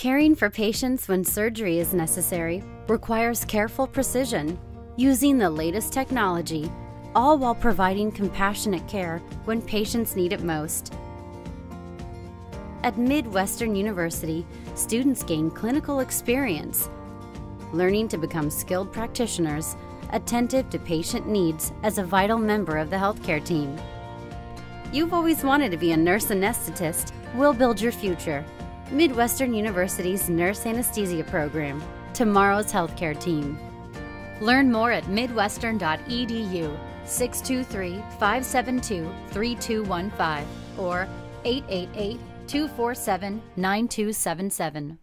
Caring for patients when surgery is necessary requires careful precision, using the latest technology, all while providing compassionate care when patients need it most. At Midwestern University, students gain clinical experience, learning to become skilled practitioners, attentive to patient needs as a vital member of the healthcare team. You've always wanted to be a nurse anesthetist. We'll build your future. Midwestern University's Nurse Anesthesia Program, tomorrow's healthcare team. Learn more at midwestern.edu 623 572 3215 or 888 247 9277.